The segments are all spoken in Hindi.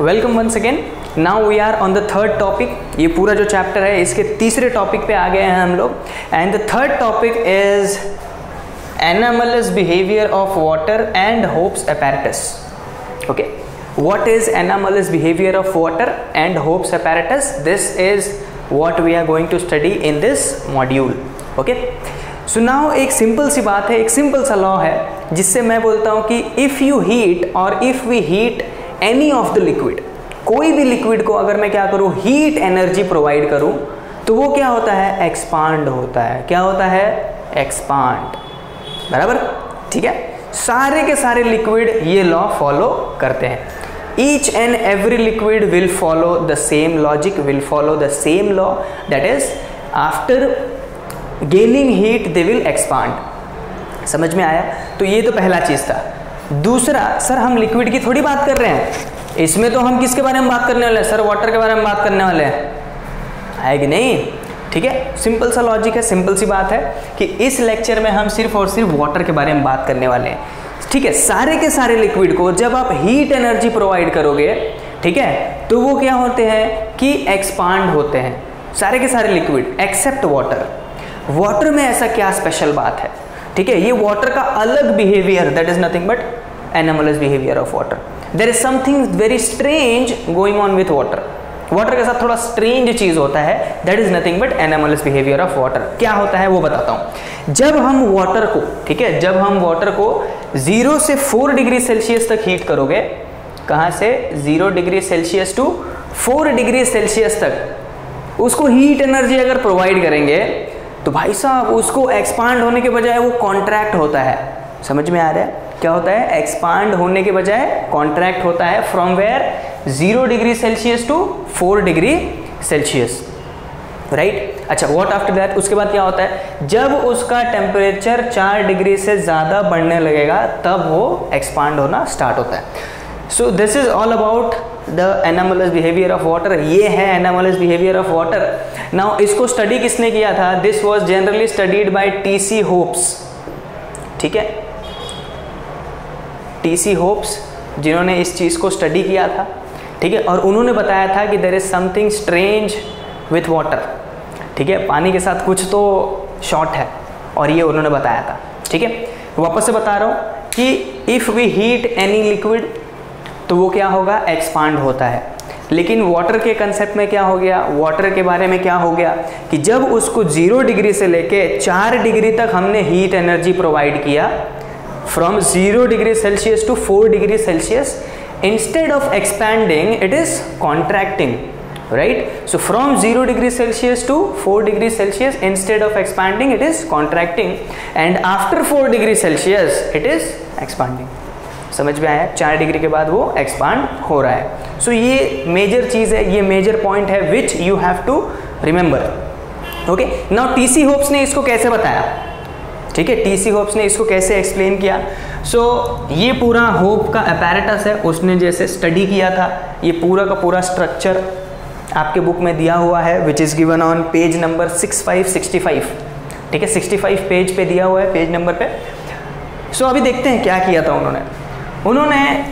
Welcome once again now we are on the third topic ये पूरा जो चैप्टर है, इसके तीसरे टॉपिक पे आ गए हैं हम लोग. And the third topic is anomalous behaviour of water and Hope's apparatus. Okay what is anomalous behavior of water and hopes apparatus? This is what we are going to study in this module. Okay. So now एक सिंपल सी बात है, एक सिंपल सा लॉ है, जिससे मैं बोलता हूँ कि इफ़ यू हीट और if we heat any of the liquid कोई भी लिक्विड को अगर मैं क्या करूँ हीट एनर्जी प्रोवाइड करूँ तो वो क्या होता है? एक्सपांड होता है। क्या होता है? एक्सपांड बराबर? ठीक है? सारे के सारे लिक्विड ये लॉ फॉलो करते हैं। Each and every liquid will follow the same logic will follow the same law that is after gaining heat they will expand समझ में आया? तो ये तो पहला चीज़ था। दूसरा, सर, हम लिक्विड की थोड़ी बात कर रहे हैं। इसमें तो हम किसके बारे में बात करने वाले हैं? सर वाटर के बारे में बात करने वाले हैं। कि नहीं? ठीक है? सिंपल सा लॉजिक है सिंपल सी बात है कि इस लेक्चर में हम सिर्फ़ और सिर्फ़ वाटर के बारे में बात करने वाले हैं। ठीक है? सारे के सारे लिक्विड को जब आप हीट एनर्जी प्रोवाइड करोगे, ठीक है? तो वो क्या होते हैं? कि एक्सपांड होते हैं। सारे के सारे लिक्विड एक्सेप्ट वाटर वाटर में ऐसा क्या स्पेशल बात है? ठीक है? ये वाटर का अलग behaviour that is nothing but anomalous behaviour of water there is something very strange going on with water water के साथ थोड़ा स्ट्रेंज चीज़ होता है that is nothing but anomalous behaviour of water क्या होता है वो बताता हूँ। जब हम वाटर को, ठीक है, जब हम वाटर को ज़ीरो से फोर डिग्री सेल्सियस तक हीट करोगे, कहाँ से? Zero degree Celsius to four degree Celsius तक। उसको हीट एनर्जी अगर प्रोवाइड करेंगे तो भाई साहब, उसको एक्सपांड होने के बजाय वो कॉन्ट्रैक्ट होता है। समझ में आ रहा है? क्या होता है? एक्सपांड होने के बजाय कॉन्ट्रैक्ट होता है from where zero degree Celsius to four degree Celsius right अच्छा व्हाट आफ्टर दैट उसके बाद क्या होता है? जब उसका टेम्परेचर चार डिग्री से ज़्यादा बढ़ने लगेगा, तब वो एक्सपांड होना स्टार्ट होता है. So this is all about the anomalous behaviour of water ये है anomalous behaviour of water now इसको स्टडी किसने किया था? This was generally studied by T C Hopes ठीक है? टी सी होप्स जिन्होंने इस चीज़ को स्टडी किया था, ठीक है? और उन्होंने बताया था कि there is something strange with water ठीक है? पानी के साथ कुछ तो शॉर्ट है, और ये उन्होंने बताया था, ठीक है? वापस से बता रहा हूँ कि if we heat any liquid तो वो क्या होगा? एक्सपांड होता है। लेकिन वाटर के कंसेप्ट में क्या हो गया? वाटर के बारे में क्या हो गया? कि जब उसको ज़ीरो डिग्री से लेके चार डिग्री तक हमने हीट एनर्जी प्रोवाइड किया from zero degree Celsius to four degree Celsius instead of expanding it is contracting right? So from 0 degree celsius to 4 degree celsius instead of expanding it is contracting. And after 4 degree celsius it is expanding. समझ में आया? चार डिग्री के बाद वो एक्सपांड हो रहा है। सो so, ये मेजर चीज़ है ये मेजर पॉइंट है which you have to remember okay now T C Hopes ने इसको कैसे बताया? ठीक है टीसी होप्स ने इसको कैसे एक्सप्लेन किया? सो so, ये पूरा होप का अपैरेटस है उसने जैसे स्टडी किया था ये पूरा का पूरा स्ट्रक्चर आपके बुक में दिया हुआ है which is given on page number 6565 ठीक है 65 पेज पे दिया हुआ है पेज नंबर पे। सो so, अभी देखते हैं क्या किया था उन्होंने। उन्होंने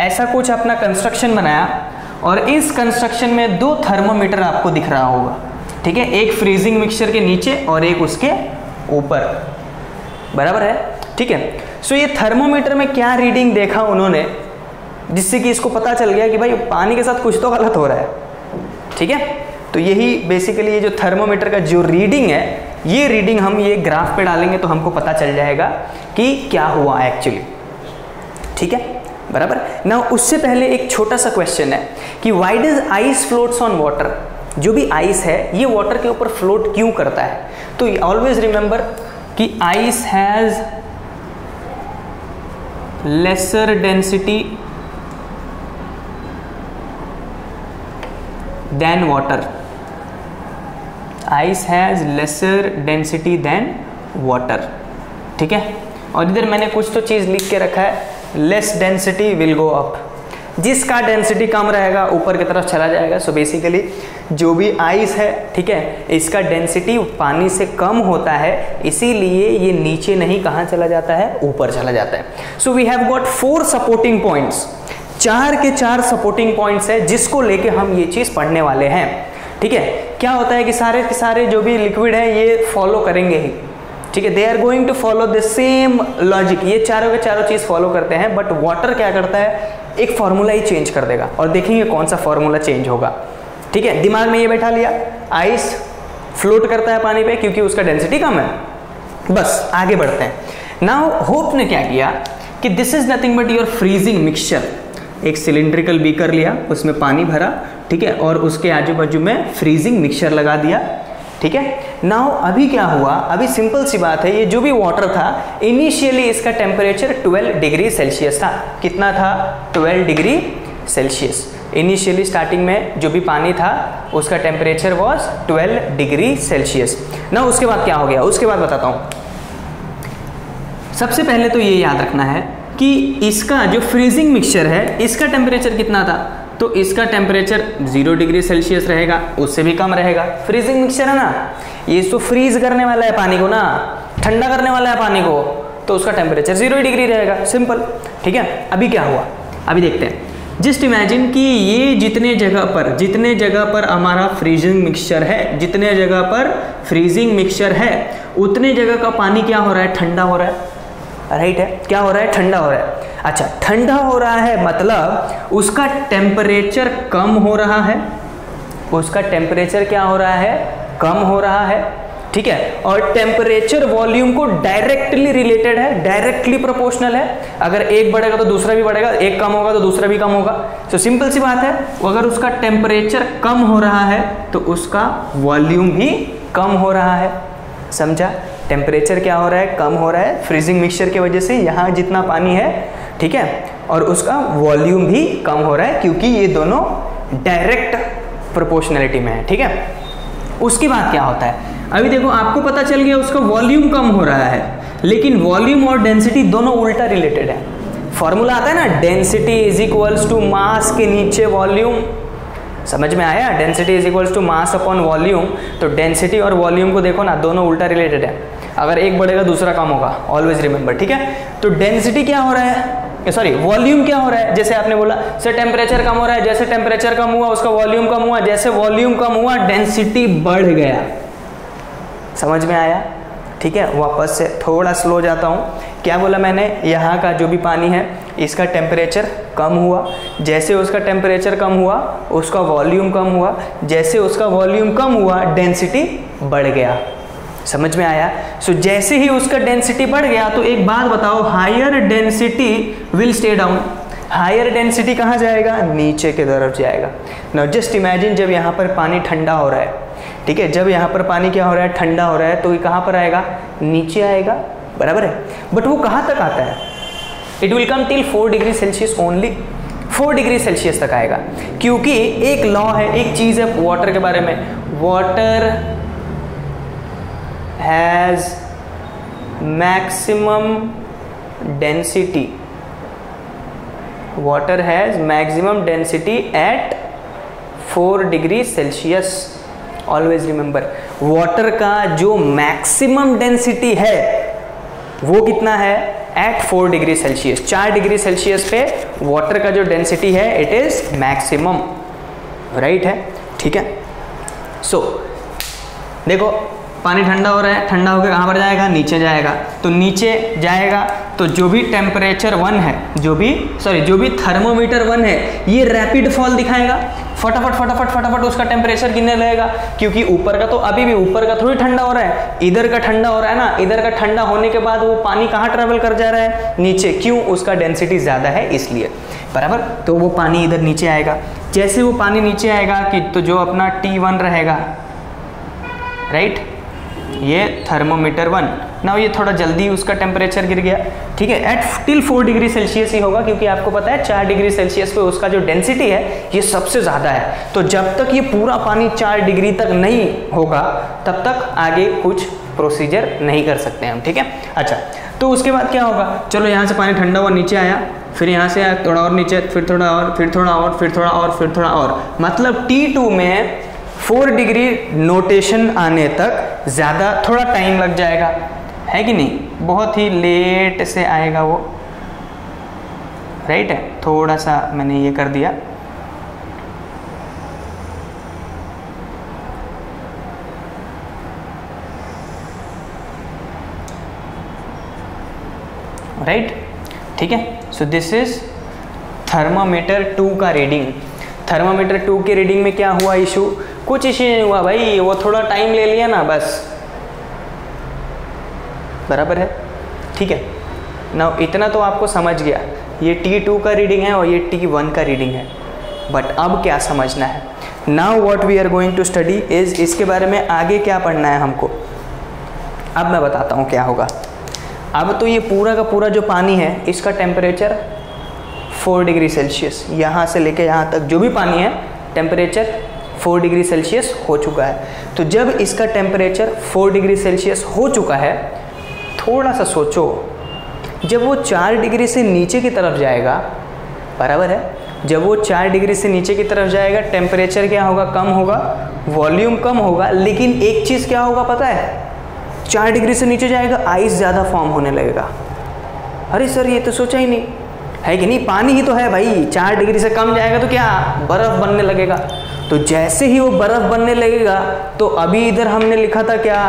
ऐसा कुछ अपना कंस्ट्रक्शन बनाया और इस कंस्ट्रक्शन में दो थर्मोमीटर आपको दिख रहा होगा ठीक है एक फ्रीजिंग मिक्सचर के नीचे और एक उसके ऊपर। बराबर है? ठीक है। सो ये थर्मोमीटर में क्या रीडिंग देखा उन्होंने, जिससे कि इसको पता चल गया कि भाई, पानी के साथ कुछ तो गलत हो रहा है। ठीक है? तो यही बेसिकली ये जो थर्मोमीटर का जो रीडिंग है, ये रीडिंग हम ये ग्राफ पे डालेंगे तो हमको पता चल जाएगा कि क्या हुआ एक्चुअली ठीक है? बराबर? ना उससे पहले एक छोटा सा क्वेश्चन है कि why does ice floats on water जो भी आइस है, ये वाटर के ऊपर फ्लोट क्यों करता है? तो ऑलवेज रिमेंबर कि ice has lesser density than water ice has lesser density than water ठीक है? और इधर मैंने कुछ तो चीज़ लिख के रखा है. Less density will go up जिसका डेंसिटी कम रहेगा, ऊपर की तरफ़ चला जाएगा। सो बेसिकली जो भी आइस है, ठीक है, इसका डेंसिटी पानी से कम होता है, इसीलिए ये नीचे नहीं कहाँ चला जाता है, ऊपर चला जाता है। So we have got four supporting points चार के चार सपोर्टिंग पॉइंट्स है, जिसको लेके हम ये चीज़ पढ़ने वाले हैं। ठीक है, क्या होता है कि सारे के सारे जो भी लिक्विड है, ये फॉलो करेंगे ही। ठीक है they are going to follow the same logic ये चारों के चारों चीज़ फॉलो करते हैं बट वाटर क्या करता है? एक फॉर्मूला ही चेंज कर देगा और देखेंगे कौन सा फॉर्मूला चेंज होगा। ठीक है? दिमाग में ये बैठा लिया। आइस फ्लोट करता है पानी पे क्योंकि उसका डेंसिटी कम है। बस, आगे बढ़ते हैं। नाउ होप ने क्या किया कि this is nothing but your freezing mixture एक सिलिंड्रिकल बीकर लिया, उसमें पानी भरा, ठीक है? और उसके आजू बाजू में फ्रीजिंग मिक्सचर लगा दिया। ठीक है? नाउ अभी क्या हुआ? अभी सिंपल सी बात है, ये जो भी वाटर था इनिशियली इसका टेम्परेचर 12 डिग्री सेल्सियस था। कितना था? 12 डिग्री सेल्सियस इनिशियली स्टार्टिंग में जो भी पानी था, उसका टेम्परेचर वॉज़ 12 डिग्री सेल्सियस ना उसके बाद क्या हो गया? उसके बाद बताता हूँ। सबसे पहले तो ये याद रखना है कि इसका जो फ्रीजिंग मिक्सचर है, इसका टेम्परेचर कितना था? तो इसका टेम्परेचर ज़ीरो डिग्री सेल्सियस रहेगा, उससे भी कम रहेगा। फ्रीजिंग मिक्सचर है ना? ये तो फ्रीज करने वाला है पानी को ना? ठंडा करने वाला है पानी को तो उसका टेम्परेचर ज़ीरो डिग्री रहेगा। सिंपल ठीक है? अभी क्या हुआ? अभी देखते हैं। जस्ट इमेजिन कि ये जितने जगह पर, जितने जगह पर हमारा फ्रीजिंग मिक्सचर है, जितने जगह पर फ्रीजिंग मिक्सचर है, उतने जगह का पानी क्या हो रहा है? ठंडा हो रहा है। राइट है? क्या हो रहा है? ठंडा हो रहा है। अच्छा ठंडा हो रहा है मतलब उसका टेम्परेचर कम हो रहा है। उसका टेम्परेचर क्या हो रहा है? कम हो रहा है। ठीक है? और टेम्परेचर वॉल्यूम को डायरेक्टली रिलेटेड है डायरेक्टली प्रोपोर्शनल है। अगर एक बढ़ेगा तो दूसरा भी बढ़ेगा, एक कम होगा तो दूसरा भी कम होगा। तो सिंपल सी बात है अगर उसका टेम्परेचर कम हो रहा है तो उसका वॉल्यूम भी कम हो रहा है। समझा? टेम्परेचर क्या हो रहा है? कम हो रहा है। फ्रीजिंग मिक्सचर की वजह से यहाँ जितना पानी है, ठीक है? और उसका वॉल्यूम भी कम हो रहा है क्योंकि ये दोनों डायरेक्ट प्रोपोर्शनलिटी में है, ठीक है? उसके बाद क्या होता है? अभी देखो, आपको पता चल गया उसका वॉल्यूम कम हो रहा है, लेकिन वॉल्यूम और डेंसिटी दोनों उल्टा रिलेटेड है। फॉर्मूला आता है ना density is equals to mass के नीचे वॉल्यूम समझ में आया? Density is equals to mass upon volume तो डेंसिटी और वॉल्यूम को देखो ना, दोनों उल्टा रिलेटेड है। अगर एक बढ़ेगा, दूसरा कम होगा। ऑलवेज रिमेंबर ठीक है? तो डेंसिटी क्या हो रहा है? सॉरी वॉल्यूम क्या हो रहा है? जैसे आपने बोला सर टेम्परेचर कम हो रहा है। जैसे टेम्परेचर कम हुआ, उसका वॉल्यूम कम हुआ। जैसे वॉल्यूम कम हुआ डेंसिटी बढ़ गया। समझ में आया? ठीक है? वापस से थोड़ा स्लो जाता हूँ। क्या बोला मैंने? यहाँ का जो भी पानी है, इसका टेम्परेचर कम हुआ। जैसे उसका टेम्परेचर कम हुआ, उसका वॉल्यूम कम हुआ। जैसे उसका वॉल्यूम कम हुआ डेंसिटी बढ़ गया। समझ में आया? सो so, जैसे ही उसका डेंसिटी बढ़ गया तो एक बात बताओ higher density will stay down higher density कहाँ जाएगा? नीचे के तरफ़ जाएगा. नाउ जस्ट इमेजिन जब यहाँ पर पानी ठंडा हो रहा है ठीक है? जब यहाँ पर पानी क्या हो रहा है? ठंडा हो रहा है तो ये कहाँ पर आएगा? नीचे आएगा बराबर है? बट वो कहाँ तक आता है? It will come till four degree Celsius only four degree Celsius तक आएगा. क्योंकि एक लॉ है एक चीज़ है वाटर के बारे में. Water has maximum density water has maximum density at four degree Celsius always remember water का जो मैक्सिमम डेंसिटी है वो कितना है? एट फोर डिग्री सेल्सियस चार डिग्री सेल्सियस पे वाटर का जो डेंसिटी है इट इज़ मैक्सिमम राइट है? ठीक है? सो so, देखो पानी ठंडा हो रहा है, ठंडा होकर कहाँ पर जाएगा? नीचे जाएगा। तो नीचे जाएगा तो जो भी टेम्परेचर वन है, जो भी सॉरी जो भी थर्मोमीटर वन है, ये रैपिड फॉल दिखाएगा। फटाफट फटाफट फटाफट उसका टेम्परेचर गिरने लगेगा, क्योंकि ऊपर का तो अभी भी, ऊपर का थोड़ी ठंडा हो रहा है। इधर का ठंडा हो रहा है ना, इधर का ठंडा होने के बाद वो पानी कहाँ ट्रेवल कर जा रहा है? नीचे। क्यों? उसका डेंसिटी ज़्यादा है, इसलिए। बराबर? तो वो पानी इधर नीचे आएगा। जैसे वो पानी नीचे आएगा कि तो जो अपना टी वन रहेगा राइट ये थर्मोमीटर वन ना ये थोड़ा जल्दी उसका टेम्परेचर गिर गया। ठीक है? At till four degree Celsius ही होगा, क्योंकि आपको पता है चार डिग्री सेल्सियस पे उसका जो डेंसिटी है, ये सबसे ज़्यादा है। तो जब तक ये पूरा पानी चार डिग्री तक नहीं होगा, तब तक आगे कुछ प्रोसीजर नहीं कर सकते हम, ठीक है? अच्छा तो उसके बाद क्या होगा? चलो यहाँ से पानी ठंडा हुआ, नीचे आया, फिर यहाँ से थोड़ा और नीचे, फिर थोड़ा और, फिर थोड़ा और, फिर थोड़ा और, फिर थोड़ा और। मतलब टू में फोर डिग्री नोटेशन आने तक ज़्यादा थोड़ा टाइम लग जाएगा। है कि नहीं? बहुत ही लेट से आएगा वो। राइट है? थोड़ा सा मैंने ये कर दिया। राइट? ठीक है? So this is thermometer two का रीडिंग थर्मामीटर टू के रीडिंग में क्या हुआ इशू कुछ इशू नहीं, हुआ भाई, वो थोड़ा टाइम ले लिया ना, बस। बराबर है? ठीक है। ना इतना तो आपको समझ गया। ये टी टू का रीडिंग है और ये टी वन का रीडिंग है। बट अब क्या समझना है? Now what we are going to study is इसके बारे में आगे क्या पढ़ना है हमको? अब मैं बताता हूँ क्या होगा। अब तो ये पूरा का पूरा जो पानी है, इसका टेम्परेचर फोर डिग्री सेल्सियस यहाँ से लेके यहाँ तक जो भी पानी है टेम्परेचर फोर डिग्री सेल्सियस हो चुका है। तो जब इसका टेम्परेचर फोर डिग्री सेल्सियस हो चुका है, थोड़ा सा सोचो, जब वो चार डिग्री से नीचे की तरफ़ जाएगा, बराबर है, जब वो चार डिग्री से नीचे की तरफ़ जाएगा, टेम्परेचर क्या होगा? कम होगा, वॉल्यूम कम होगा, लेकिन एक चीज़ क्या होगा पता है? चार डिग्री से नीचे जाएगा, आइस ज़्यादा फॉर्म होने लगेगा। अरे सर, ये तो सोचा ही नहीं। है कि नहीं? पानी ही तो है भाई, चार डिग्री से कम जाएगा तो क्या? बर्फ़ बनने लगेगा। तो जैसे ही वो बर्फ़ बनने लगेगा तो अभी इधर हमने लिखा था क्या?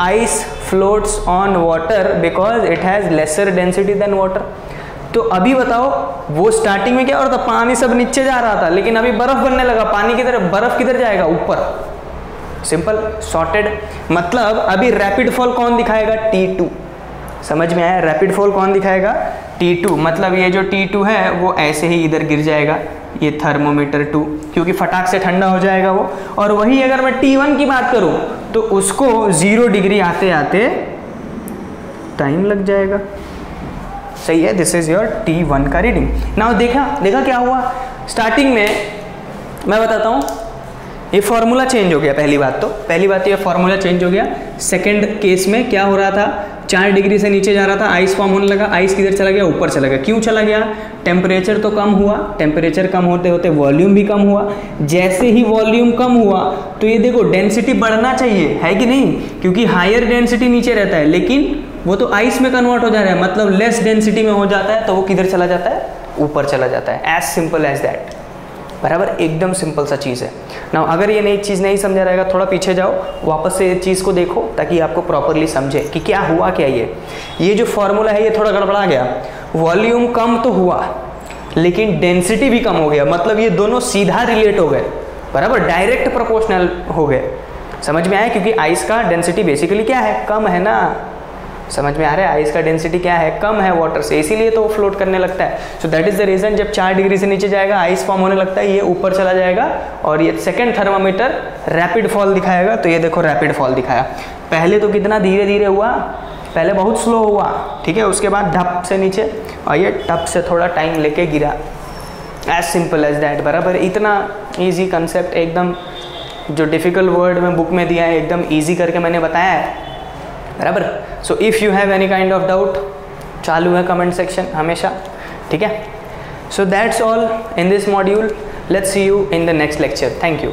Ice floats on water because it has lesser density than water तो अभी बताओ, वो स्टार्टिंग में क्या? और था पानी सब नीचे जा रहा था, लेकिन अभी बर्फ़ बनने लगा, पानी किधर बर्फ़ किधर जाएगा? ऊपर। सिंपल सॉर्टेड मतलब अभी रैपिड फॉल कौन दिखाएगा? टी टू समझ में आया? रैपिड फॉल कौन दिखाएगा? टी टू मतलब ये जो टी टू है, वो ऐसे ही इधर गिर जाएगा। ये थर्मोमीटर टू क्योंकि फटाक से ठंडा हो जाएगा वो। और वही अगर मैं टी वन की बात करूँ तो उसको ज़ीरो डिग्री आते आते टाइम लग जाएगा। सही है this is your T one का रीडिंग ना देखा देखा क्या हुआ? स्टार्टिंग में, मैं बताता हूँ, ये फॉर्मूला चेंज हो गया पहली बात तो। पहली बात तो ये फॉर्मूला चेंज हो गया। सेकंड केस में क्या हो रहा था? चार डिग्री से नीचे जा रहा था आइस फॉर्म होने लगा आइस किधर चला गया? ऊपर चला गया। क्यों चला गया? टेम्परेचर तो कम हुआ टेम्परेचर कम होते होते वॉल्यूम भी कम हुआ। जैसे ही वॉल्यूम कम हुआ तो ये देखो डेंसिटी बढ़ना चाहिए, है कि नहीं? क्योंकि हायर डेंसिटी नीचे रहता है, लेकिन वो तो आइस में कन्वर्ट हो जा रहा है। मतलब लेस डेंसिटी में हो जाता है तो वो किधर चला जाता है? ऊपर चला जाता है। एज सिंपल एज दैट बराबर एकदम सिंपल सा चीज़ है। ना अगर ये नई चीज़ नहीं समझा रहेगा, थोड़ा पीछे जाओ, वापस से चीज़ को देखो, ताकि आपको प्रॉपरली समझे कि क्या हुआ, क्या ये। ये जो फॉर्मूला है, ये थोड़ा गड़बड़ा गया। वॉल्यूम कम तो हुआ, लेकिन डेंसिटी भी कम हो गया। मतलब ये दोनों सीधा रिलेट हो गए। बराबर डायरेक्ट प्रोपोर्शनल हो गए। समझ में आया? क्योंकि आइस का डेंसिटी बेसिकली क्या है? कम है ना। समझ में आ रहा है? आइस का डेंसिटी क्या है? कम है वाटर से, इसीलिए तो वो फ्लोट करने लगता है। So that is the reason जब चार डिग्री से नीचे जाएगा आइस फॉर्म होने लगता है, ये ऊपर चला जाएगा और ये सेकेंड थर्मामीटर रैपिड फॉल दिखाएगा। तो ये देखो रैपिड फॉल दिखाया। पहले तो कितना धीरे धीरे हुआ? पहले बहुत स्लो हुआ, ठीक है? उसके बाद ढप से नीचे और ये टप से थोड़ा टाइम लेके गिरा। एज सिंपल एज दैट बराबर। इतना ईजी कंसेप्ट एकदम जो डिफ़िकल्ट वर्ड में बुक में दिया है, एकदम ईजी करके मैंने बताया है। बराबर? So if you have any kind of doubt चालू है कमेंट सेक्शन हमेशा, ठीक है? So that's all in this module let's see you in the next lecture thank you